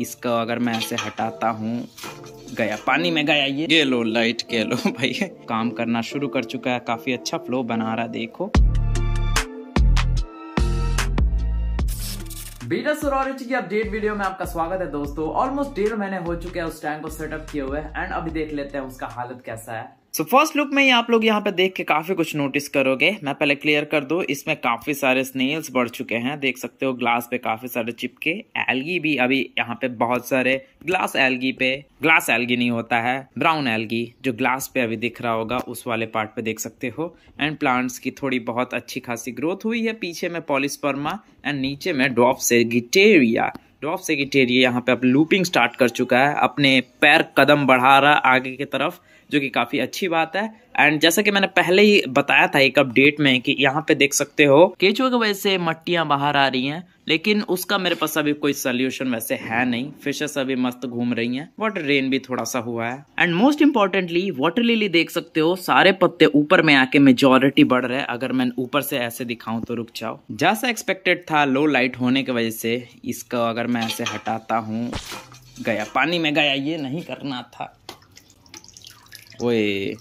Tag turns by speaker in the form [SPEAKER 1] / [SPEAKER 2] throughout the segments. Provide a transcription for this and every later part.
[SPEAKER 1] इसको अगर मैं ऐसे हटाता हूँ गया। पानी में गया ये। ये लो लाइट के लो भाई। काम करना शुरू कर चुका है काफ़ी अच्छा फ्लो बना रहा देखो। बीटा सोरोरिटी की अपडेट वीडियो में आपका स्वागत है दोस्तों। ऑलमोस्ट डेढ़ महीने हो चुके हैं उस टैंक को सेटअप किए हुए एंड अभी देख लेते हैं उसका हालत कैसा है। सो फ़र्स्ट लुक में ही आप लोग यहाँ पे देख के काफ़ी कुछ नोटिस करोगे। मैं पहले क्लियर कर दूँ, इसमें काफ़ी सारे स्नेल्स बढ़ चुके हैं। देख सकते हो ग्लास पे काफ़ी सारे चिपके। एलगी भी अभी यहाँ पे बहुत सारे ग्लास एलगी पे। ग्लास एल्गी नहीं होता है ब्राउन एलगी जो ग्लास पे अभी दिख रहा होगा, उस वाले पार्ट पे देख सकते हो। एंड प्लांट्स की थोड़ी बहुत अच्छी खासी ग्रोथ हुई है, पीछे में पॉलिस्पर्मा एंड नीचे में ड्रॉप से गिटेरिया ड्रॉप सेक्रेटेरी यहाँ पे अब लूपिंग स्टार्ट कर चुका है। अपने पैर कदम बढ़ा रहा आगे की तरफ़, जो कि काफ़ी अच्छी बात है। एंड जैसा कि मैंने पहले ही बताया था एक अपडेट में कि यहाँ पे देख सकते हो केचुए की वजह से मट्टियाँ बाहर आ रही हैं, लेकिन उसका मेरे पास अभी कोई सोल्यूशन वैसे है नहीं। फिशेस अभी मस्त घूम रही हैं वाटर रेन भी थोड़ा सा हुआ है। And most importantly water lily देख सकते हो, सारे पत्ते ऊपर में आके मेजोरिटी बढ़ रहे हैं। अगर मैं ऊपर से ऐसे दिखाऊँ तो रुक जाओ। जैसा एक्सपेक्टेड था लो लाइट होने की वजह से इसका अगर मैं ऐसे हटाता हूँ, गया। पानी में गया, ये नहीं करना था। ओए।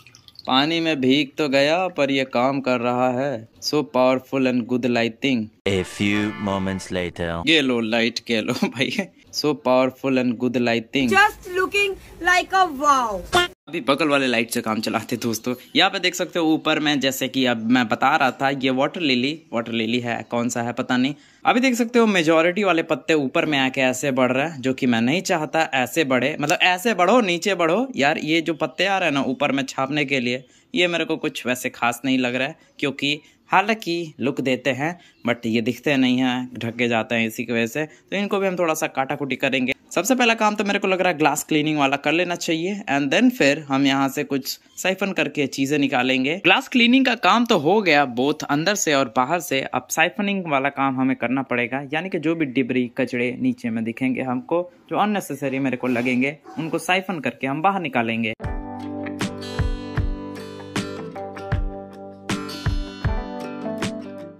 [SPEAKER 1] पानी में भीग तो गया पर ये काम कर रहा है। So powerful and good lighting
[SPEAKER 2] a few moments later
[SPEAKER 1] ये लो लाइट के लो भाई। So powerful and good lighting
[SPEAKER 3] just looking like a wow.
[SPEAKER 1] अभी बगल वाले लाइट से काम चलाते दोस्तों। यहाँ पे देख सकते हो ऊपर में जैसे कि अब मैं बता रहा था ये वाटर लिली वाटर लिली है कौन सा है पता नहीं। अभी देख सकते हो मेजोरिटी वाले पत्ते ऊपर में आके ऐसे बढ़ रहे हैं जो कि मैं नहीं चाहता ऐसे बढ़े। मतलब ऐसे बढ़ो नीचे बढ़ो। यार ये जो पत्ते आ रहे हैं ना ऊपर में छापने के लिए ये मेरे को कुछ वैसे खास नहीं लग रहा है क्योंकि हालाँकि लुक देते हैं बट ये दिखते नहीं हैं, ढके जाते हैं इसी की वजह से तो इनको भी हम थोड़ा सा काटा कुटी करेंगे। सबसे पहला काम तो मेरे को लग रहा है ग्लास क्लीनिंग वाला कर लेना चाहिए एंड देन फिर हम यहाँ से कुछ साइफन करके चीज़ें निकालेंगे। ग्लास क्लीनिंग का काम तो हो गया बोथ अंदर से और बाहर से। अब साइफनिंग वाला काम हमें करना पड़ेगा, यानी कि जो भी डिबरी कचड़े नीचे में दिखेंगे हमको, जो अननेसेसरी मेरे को लगेंगे, उनको साइफन करके हम बाहर निकालेंगे।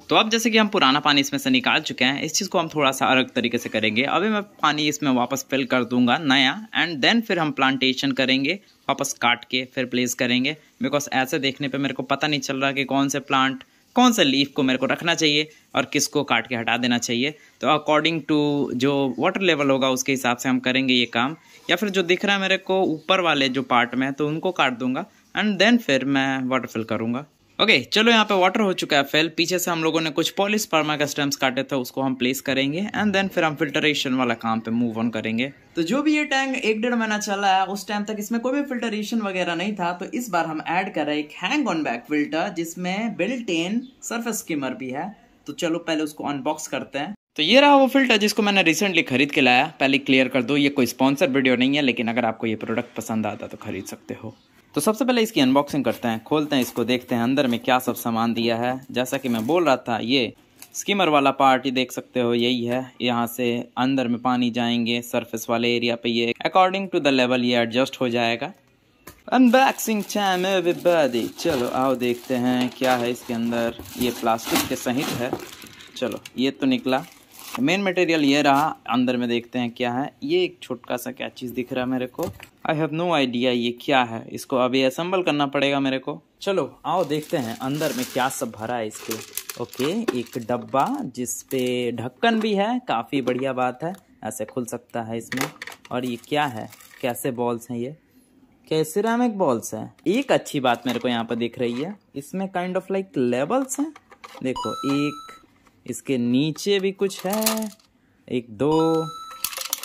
[SPEAKER 1] तो अब जैसे कि हम पुराना पानी इसमें से निकाल चुके हैं, इस चीज़ को हम थोड़ा सा अलग तरीके से करेंगे। अभी मैं पानी इसमें वापस फिल कर दूँगा नया एंड देन फिर हम प्लांटेशन करेंगे, वापस काट के फिर प्लेस करेंगे। बिकॉज़ ऐसे देखने पे मेरे को पता नहीं चल रहा कि कौन से प्लांट कौन से लीफ को मेरे को रखना चाहिए और किसको काट के हटा देना चाहिए। तो अकॉर्डिंग टू जो वाटर लेवल होगा, उसके हिसाब से हम करेंगे ये काम। या फिर जो दिख रहा है मेरे को ऊपर वाले जो पार्ट में तो उनको काट दूँगा एंड देन फिर मैं वाटर फिल करूँगा। ओके okay, चलो यहाँ पे वाटर हो चुका है फिल पीछे से हम लोगों ने कुछ पॉलिस पर्मा का स्टेम्स काटे थे उसको हम प्लेस करेंगे एंड देन फिर हम फिल्टरेशन वाला काम पे मूव ऑन करेंगे। तो जो भी ये टैंक एक डेढ़ महीना चला है उस टाइम तक इसमें कोई भी फिल्टरेशन वगैरह नहीं था तो इस बार हम ऐड कर रहे हैं एक हैंग ऑन बैक फ़िल्टर जिसमें बिल्ट इन सर्फेस स्कीमर भी है। तो चलो पहले उसको अनबॉक्स करते हैं। तो ये रहा वो फ़िल्टर जिसको मैंने रिसेंटली खरीद के लाया। पहले क्लियर कर दो ये कोई स्पॉन्सर वीडियो नहीं है लेकिन अगर आपको ये प्रोडक्ट पसंद आता तो खरीद सकते हो। तो सबसे पहले इसकी अनबॉक्सिंग करते हैं, खोलते हैं, इसको देखते हैं, अंदर में क्या सब सामान दिया है। जैसा कि मैं बोल रहा था, ये स्कीमर वाला पार्ट ही देख सकते हो, यही है। यहाँ से अंदर में पानी जाएँगे सरफेस वाले एरिया पे ये। अकॉर्डिंग टू द लेवल ये एडजस्ट हो जाएगा। अनबॉक्सिंग चलो, आओ देखते हैं क्या है इसके अंदर। ये प्लास्टिक के सहित है। चलो, ये तो निकला। मेन मटेरियल ये रहा, अंदर में देखते हैं क्या है। ये एक छोटका सा क्या चीज़ दिख रहा है मेरे को। आई हैव नो आइडिया ये क्या है। इसको अभी असेंबल करना पड़ेगा मेरे को। चलो, आओ देखते हैं अंदर में क्या सब भरा है इसके। ओके, एक डब्बा जिस पे ढक्कन भी है। काफ़ी बढ़िया बात है। ऐसे खुल सकता है इसमें। और ये क्या है? कैसे बॉल्स हैं ये? क्या सिरामिक बॉल्स हैं? एक अच्छी बात मेरे को यहाँ पर दिख रही है। इसमें काइंड ऑफ़ लाइक लेवल्स हैं। देखो, एक इसके नीचे भी कुछ है। एक, दो,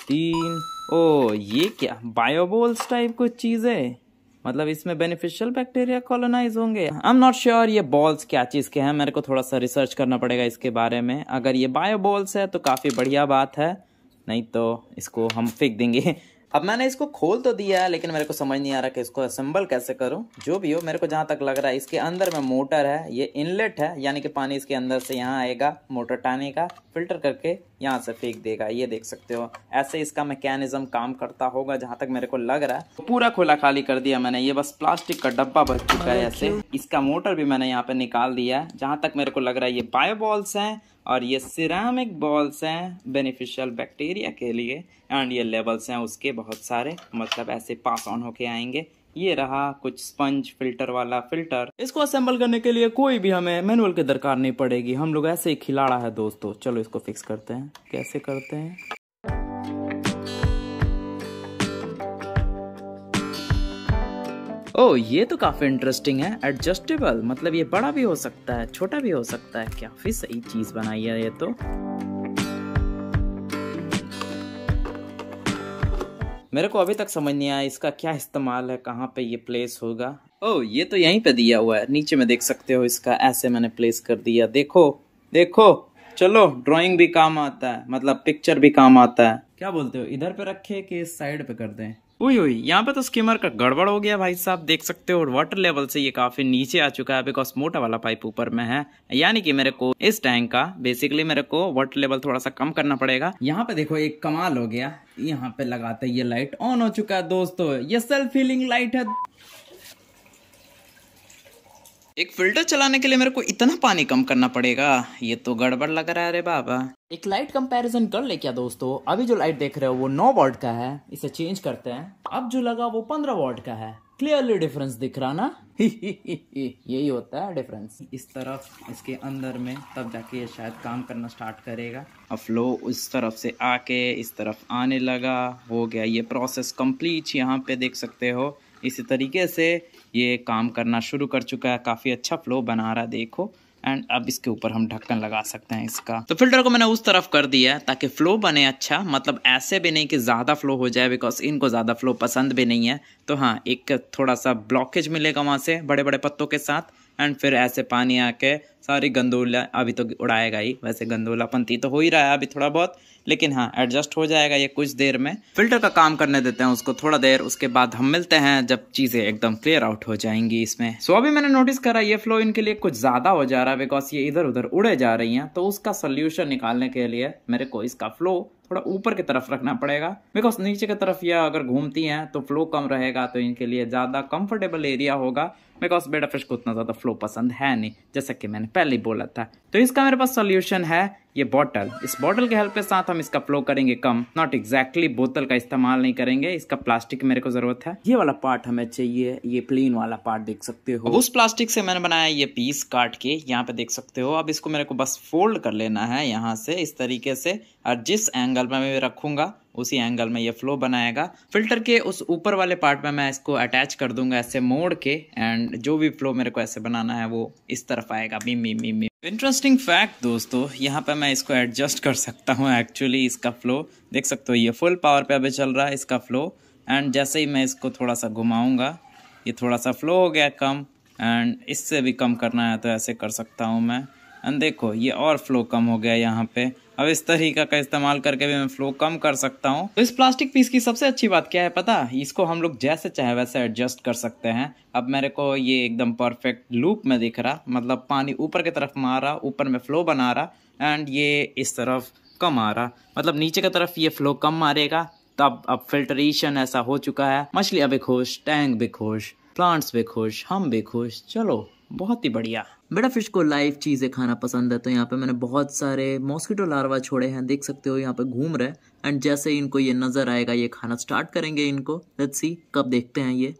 [SPEAKER 1] तीन। ओ, ये क्या? बायोबोल्स टाइप कुछ चीज़? है मतलब इसमें बेनिफिशियल बैक्टीरिया कॉलोनाइज होंगे? आई एम नॉट श्योर ये बॉल्स क्या चीज़ के हैं। मेरे को थोड़ा सा रिसर्च करना पड़ेगा इसके बारे में। अगर ये बायोबॉल्स है तो काफ़ी बढ़िया बात है। नहीं तो इसको हम फेंक देंगे। अब मैंने इसको खोल तो दिया है लेकिन मेरे को समझ नहीं आ रहा कि इसको असेंबल कैसे करूँ। जो भी हो मेरे को जहाँ तक लग रहा है इसके अंदर में मोटर है ये इनलेट है यानी कि पानी इसके अंदर से यहाँ आएगा मोटर टाने का फ़िल्टर करके यहाँ से फेंक देगा ये देख सकते हो। ऐसे इसका मैकेनिज्म काम करता होगा जहाँ तक मेरे को लग रहा है। तो पूरा खोला खाली कर दिया मैंने ये बस प्लास्टिक का डब्बा बच चुका है ऐसे। इसका मोटर भी मैंने यहाँ पे निकाल दिया है जहाँ तक मेरे को लग रहा है ये बायोबॉल्स हैं और ये सिरामिक बॉल्स हैं बेनिफिशियल बैक्टीरिया के लिए एंड ये लेवल्स हैं, उसके बहुत सारे मतलब ऐसे पास ऑन होके आएँगे। ये रहा कुछ स्पंज फ़िल्टर वाला फ़िल्टर इसको असेंबल करने के लिए कोई भी हमें मैनुअल की दरकार नहीं पड़ेगी। हम लोग ऐसे ही खिलाड़ा है, दोस्तों। चलो इसको फिक्स करते हैं। कैसे करते हैं? ओ ये तो काफ़ी इंटरेस्टिंग है। एडजस्टेबल मतलब ये बड़ा भी हो सकता है, छोटा भी हो सकता है काफ़ी सही चीज़ बनाई है ये तो। मेरे को अभी तक समझ नहीं आया इसका क्या इस्तेमाल है, कहाँ पे ये प्लेस होगा। ओ ये तो यहीं पे दिया हुआ है, नीचे में देख सकते हो इसका, ऐसे मैंने प्लेस कर दिया। देखो देखो। चलो ड्राइंग भी काम आता है मतलब पिक्चर भी काम आता है। क्या बोलते हो? इधर पे रखे कि इस साइड पे कर दें? उई उई यहाँ पे तो स्कीमर का गड़बड़ हो गया भाई साहब देख सकते हो वाटर लेवल से ये काफ़ी नीचे आ चुका है बिकॉज़ मोटा वाला पाइप ऊपर में है। यानी कि मेरे को इस टैंक का बेसिकली मेरे को वाटर लेवल थोड़ा सा कम करना पड़ेगा। यहाँ पे देखो एक कमाल हो गया। यहाँ पे लगाते ये लाइट ऑन हो चुका है दोस्तों। ये सेल्फ हीलिंग लाइट है। एक फ़िल्टर चलाने के लिए मेरे को इतना पानी कम करना पड़ेगा। ये तो गड़बड़ लग रहा है रे बाबा। एक लाइट कंपैरिजन कर ले क्या दोस्तों? अभी जो लाइट देख रहे हो वो 9 वॉट का है। इसे चेंज करते हैं। अब जो लगा वो 15 वॉट का है। क्लियरली डिफरेंस दिख रहा ना? यही होता है डिफरेंस इस तरफ़ इसके अंदर में तब जाके ये शायद काम करना स्टार्ट करेगा। अब फ्लो उस तरफ़ से आके इस तरफ़ आने लगा। हो गया ये प्रोसेस कंप्लीट यहाँ पे देख सकते हो। इसी तरीके से ये काम करना शुरू कर चुका है। काफ़ी अच्छा फ्लो बना रहा है, देखो। एंड अब इसके ऊपर हम ढक्कन लगा सकते हैं इसका। तो फ़िल्टर को मैंने उस तरफ़ कर दिया है ताकि फ्लो बने अच्छा। मतलब ऐसे भी नहीं कि ज़्यादा फ्लो हो जाए बिकॉज़ इनको ज़्यादा फ्लो पसंद भी नहीं है। तो हाँ एक थोड़ा सा ब्लॉकेज मिलेगा वहाँ से बड़े बड़े पत्तों के साथ। एंड फिर ऐसे पानी आके सारी गंदोला अभी तो उड़ाएगा ही। वैसे गंदोला पंती तो हो ही रहा है अभी थोड़ा बहुत लेकिन हाँ एडजस्ट हो जाएगा ये कुछ देर में। फ़िल्टर का काम करने देते हैं उसको थोड़ा देर उसके बाद हम मिलते हैं जब चीज़ें एकदम क्लियर आउट हो जाएँगी इसमें। सो so, अभी मैंने नोटिस करा ये फ्लो इनके लिए कुछ ज़्यादा हो जा रहा है बिकॉज़ ये इधर उधर उड़े जा रही हैं तो उसका सोल्यूशन निकालने के लिए मेरे को इसका फ्लो थोड़ा ऊपर की तरफ़ रखना पड़ेगा। बिकॉज़ नीचे की तरफ़ यह अगर घूमती हैं तो फ्लो कम रहेगा तो इनके लिए ज़्यादा कंफर्टेबल एरिया होगा। बिकॉज़ बेटा फ़िश को उतना ज़्यादा फ्लो पसंद है नहीं, जैसा कि मैंने पहले बोला था। तो इसका मेरे पास सोल्यूशन है ये बॉटल इस बॉटल के हेल्प के साथ हम इसका फ्लो करेंगे कम. नॉट एग्जैक्टली बोतल का इस्तेमाल नहीं करेंगे. इसका प्लास्टिक मेरे को ज़रूरत है. ये वाला पार्ट हमें चाहिए. ये प्लेन वाला पार्ट देख सकते हो. उस प्लास्टिक से मैंने बनाया ये पीस काट के यहाँ पे देख सकते हो. अब इसको मेरे को बस फोल्ड कर लेना है यहाँ से. इस तरीके से. और जिस एंगल में मैं रखूँगा उसी एंगल में ये फ्लो बनाएगा। फ़िल्टर के उस ऊपर वाले पार्ट में मैं इसको अटैच कर दूँगा ऐसे मोड़ के एंड जो भी फ्लो मेरे को ऐसे बनाना है वो इस तरफ़ आएगा। मी मी मी मी। इंटरेस्टिंग फैक्ट दोस्तों, यहाँ पे मैं इसको एडजस्ट कर सकता हूँ एक्चुअली इसका फ्लो देख सकते हो, ये फुल पावर पे अभी चल रहा है इसका फ्लो एंड जैसे ही मैं इसको थोड़ा सा घुमाऊँगा, ये थोड़ा सा फ्लो हो गया कम। एंड इससे भी कम करना है तो ऐसे कर सकता हूँ मैं। एंड देखो, ये और फ्लो कम हो गया यहाँ पे। अब इस तरीका का इस्तेमाल करके भी मैं फ्लो कम कर सकता हूँ। तो इस प्लास्टिक पीस की सबसे अच्छी बात क्या है पता? इसको हम लोग जैसे चाहे वैसे एडजस्ट कर सकते हैं। अब मेरे को ये एकदम परफेक्ट लूप में दिख रहा मतलब पानी ऊपर की तरफ़ मारा ऊपर में फ्लो बना रहा एंड ये इस तरफ़ कम आ रहा। मतलब नीचे की तरफ़ ये फ्लो कम मारेगा, तब अब फिल्टरेशन ऐसा हो चुका है। मछलियाँ भी खुश, टैंक भी खुश प्लांट्स भी खुश, हम भी खुश। चलो, बहुत ही बढ़िया। बेटा फ़िश को लाइव चीज़ें खाना पसंद है तो यहाँ पे मैंने बहुत सारे मॉस्किटो लार्वा छोड़े हैं, देख सकते हो यहाँ पे घूम रहे हैं। एंड जैसे इनको ये नज़र आएगा, ये खाना स्टार्ट करेंगे इनको। लेट्स सी कब देखते हैं ये।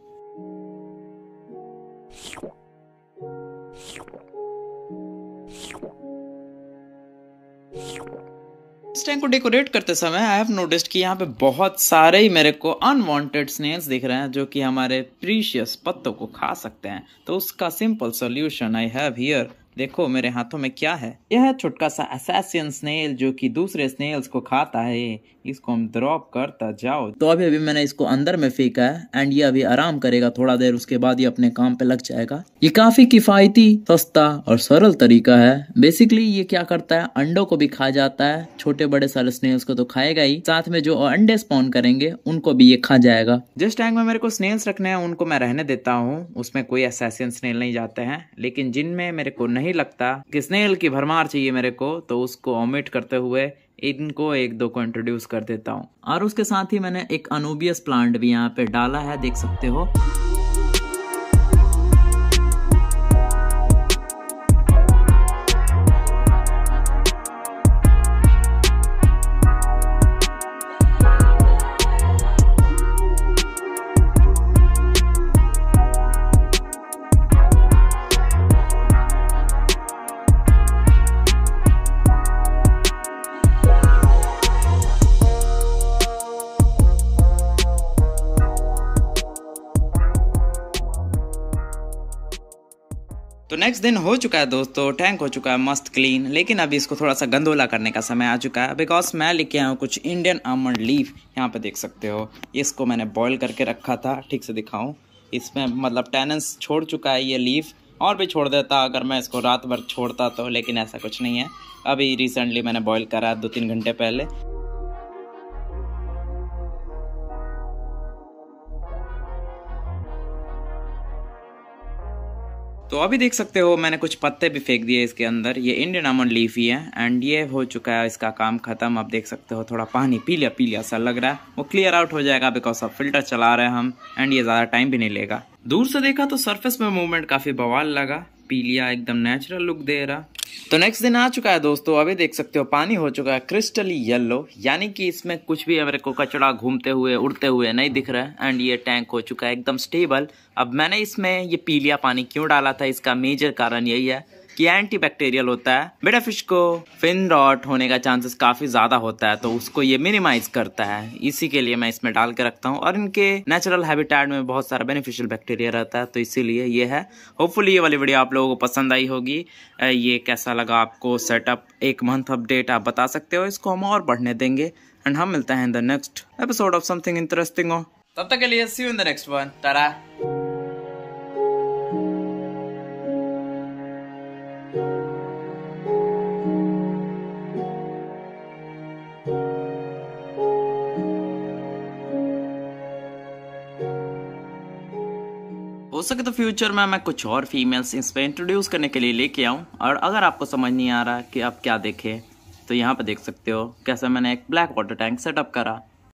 [SPEAKER 1] इस टैंक को डेकोरेट करते समय आई हैव नोटिस्ड कि यहाँ पे बहुत सारे ही मेरे को अनवांटेड स्नेल्स दिख रहे हैं जो कि हमारे प्रीशियस पत्तों को खा सकते हैं। तो उसका simple solution I have here देखो मेरे हाथों में क्या है। यह छोटका सा असैसियन स्नेल जो कि दूसरे स्नेल्स को खाता है। इसको हम ड्रॉप करता जाओ। तो अभी अभी मैंने इसको अंदर में फेंका है एंड ये अभी आराम करेगा थोड़ा देर, उसके बाद ये अपने काम पे लग जाएगा। ये काफ़ी किफायती, सस्ता और सरल तरीका है। बेसिकली ये क्या करता है, अंडों को भी खा जाता है। छोटे बड़े सारे स्नेल्स को तो खाएगा ही। साथ में जो अंडे स्पॉन करेंगे, उनको भी ये खा जाएगा। जिस टैंक में मेरे को स्नेल्स रखने हैं, उनको मैं रहने देता हूँ। उसमें कोई असैसियन स्नेल नहीं जाते हैं। लेकिन जिनमें मेरे को नहीं लगता। कि स्नेल की भरमार चाहिए मेरे को? तो उसको ओमिट करते हुए इनको एक दो को इंट्रोड्यूस कर देता हूँ। और उसके साथ ही मैंने एक अनुबियस प्लांट भी यहाँ पे डाला है, देख सकते हो। तो नेक्स्ट दिन हो चुका है दोस्तों टैंक हो चुका है, मस्त क्लीन लेकिन अभी इसको थोड़ा सा गंदोला करने का समय आ चुका है बिकॉज़ मैं लेके आया हूँ कुछ इंडियन आमंड लीफ यहाँ पे देख सकते हो। इसको मैंने बॉईल करके रखा था, ठीक से दिखाऊँ। इसमें मतलब टेनेंस छोड़ चुका है ये लीफ और भी छोड़ देता अगर मैं इसको रात भर छोड़ता तो लेकिन ऐसा कुछ नहीं है। अभी रिसेंटली मैंने बॉईल करा दो तीन घंटे पहले। तो अभी देख सकते हो मैंने कुछ पत्ते भी फेंक दिए इसके अंदर। ये इंडियन आमंड लीफ ही है एंड ये हो चुका है इसका काम खत्म। अब देख सकते हो थोड़ा पानी पी पीलिया पीलिया सा लग रहा है। वो क्लियर आउट हो जाएगा बिकॉज़ ऑफ़ फ़िल्टर चला रहे हैं हम एंड ये ज़्यादा टाइम भी नहीं लेगा। दूर से देखा तो सरफेस में मूवमेंट काफ़ी बवाल लगा। पी लिया एकदम नेचुरल लुक दे रहा। तो नेक्स्ट दिन आ चुका है दोस्तों, अभी देख सकते हो पानी हो चुका है क्रिस्टली येलो यानी कि इसमें कुछ भी मेरे को कचड़ा घूमते हुए, उड़ते हुए नहीं दिख रहा है एंड ये टैंक हो चुका है एकदम स्टेबल अब मैंने इसमें ये पीलिया पानी क्यों डाला था, इसका मेजर कारण यही है। कि एंटी बैक्टीरियल होता है। बेटा फ़िश को फिन रॉट होने का चांसेस काफ़ी ज़्यादा होता है तो उसको ये मिनिमाइज करता है। इसी के लिए मैं इसमें डाल के रखता हूँ और इनके नेचुरल हैबिटेट में बहुत सारा बेनिफिशियल बैक्टीरिया रहता है तो इसीलिए ये है। होपफुली ये वाली वीडियो आप लोगों को पसंद आई होगी। ये कैसा लगा आपको सेटअप एक मंथ अपडेट आप बता सकते हो, इसको हम और बढ़ने देंगे। एंड हम मिलते हैं in the next episode of something interesting हो। तब तक के लिए see you in the next one तारा हो सके तो फ्यूचर में मैं कुछ और फीमेल्स इस पर इंट्रोड्यूस करने के लिए लेके आऊँ। और अगर आपको समझ नहीं आ रहा कि आप क्या देखें तो यहाँ पे देख सकते हो कैसे मैंने एक ब्लैक वाटर टैंक सेटअप करा।